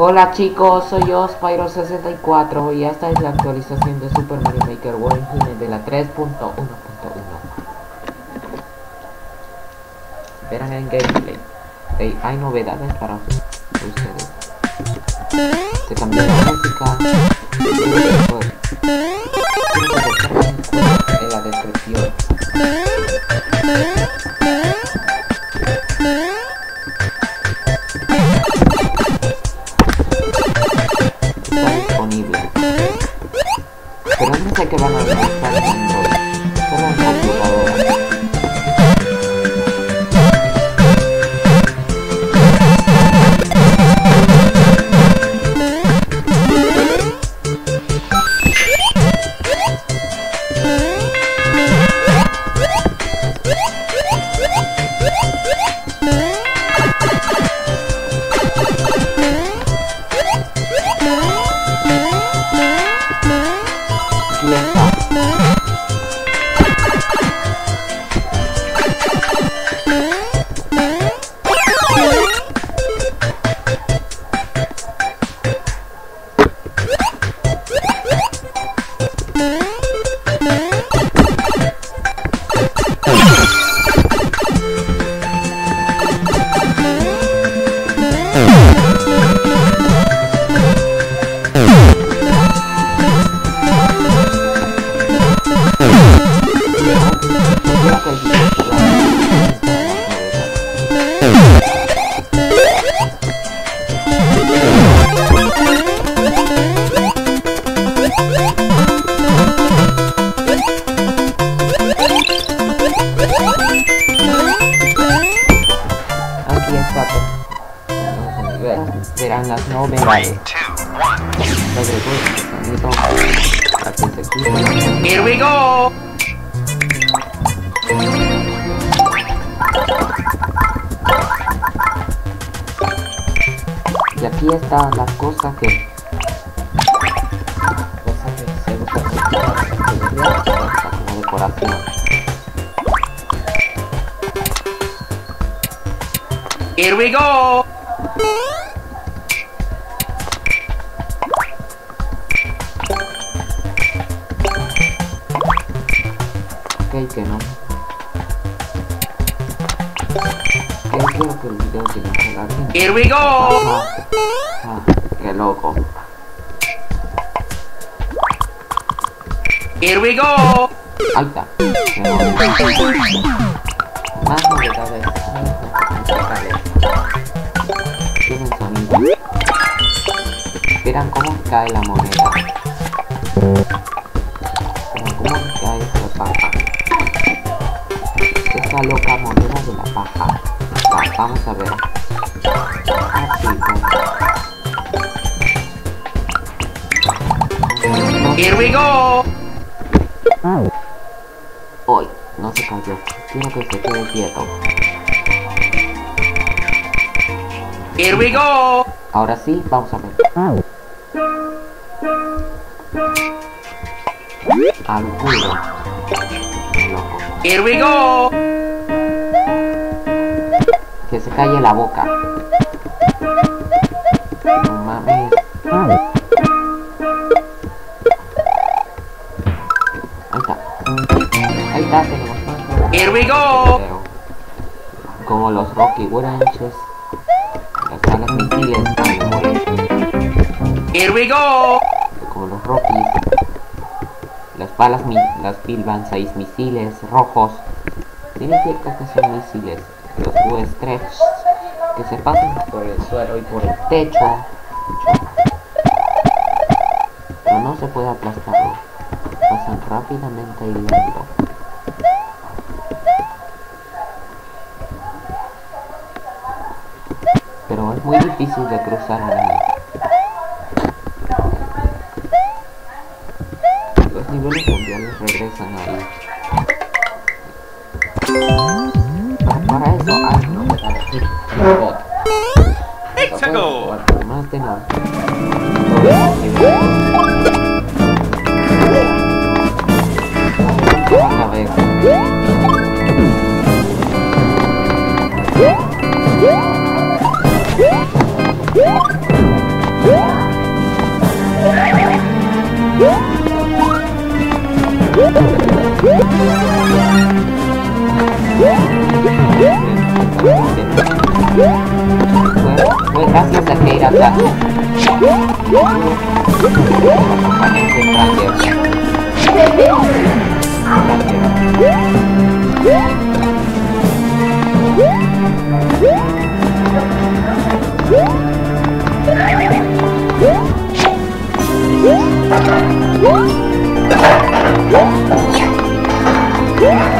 Hola chicos, soy yo, Spyro64 y esta es la actualización de Super Mario Maker World Engine de la 3.1.1 Verán en gameplay, Hey, hay novedades para ustedes. Se cambió la música. En la descripción sé qué van a lanzar verán las novedades. Sobre todo, para que se quiten. Here we go! Aquí está la cosa que... Cosa que se usa como decoración. Here we go! Ok, que no. Quiero que el video. Here we go! Ajá. Ah, qué loco. Here we go! Ahí está. Más novedades. Tienen sonido. Verán cómo cae la moneda. Verán cómo cae la paja. Esa loca moneda de la paja. Va, vamos a ver. Así, Here we go! Hoy, no se cayó. Quiero que se quede quieto. Here we go! Ahora sí, vamos a ver. Al culo. Here we go! Calle la boca. No mames. Ahí está. Ahí está, tenemos más. Here we go! Como los Rocky Ranches, las balas misiles a morir. Here we go! como los Rockies. Las balas, mi las Bilban 6 misiles rojos. Significa que son misiles. Los U-Stretch que se pasan por el suelo y por el techo. Pero no se puede aplastarlo. Pasan rápidamente y lento. Pero es muy difícil de cruzar en él. Los niveles mundiales regresan ahí. Para, para eso hay novedades. dạ dạ Anh em thêm 3 triệu Yeah!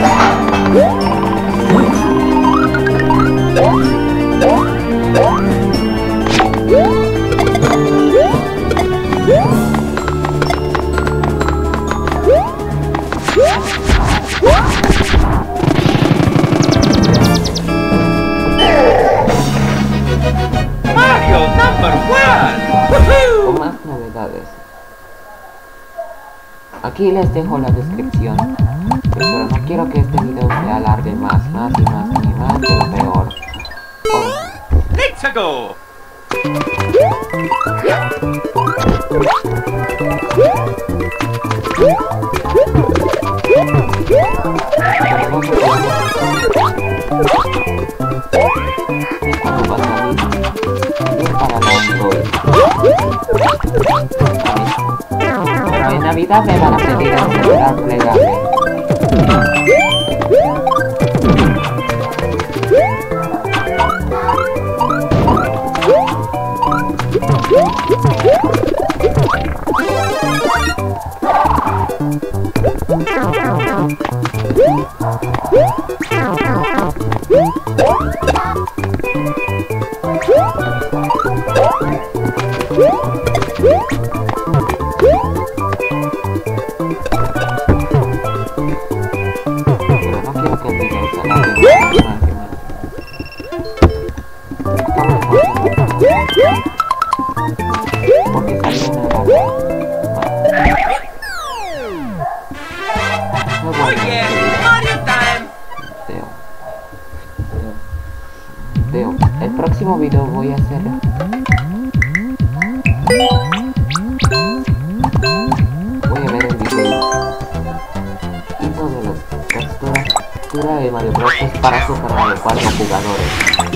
Mario number one! o más novedades. Aquí les dejo la descripción, pero no quiero que este video se alargue más, más y más y más de lo peor. Let's go! Navidad me van a pedir celular plegable. No Oh bueno, yeah! Mario time! Teo. Teo. El próximo video voy a hacer. Voy a ver el video. Y textura, textura de Mario Bros. para Super Mario 4 jugadores.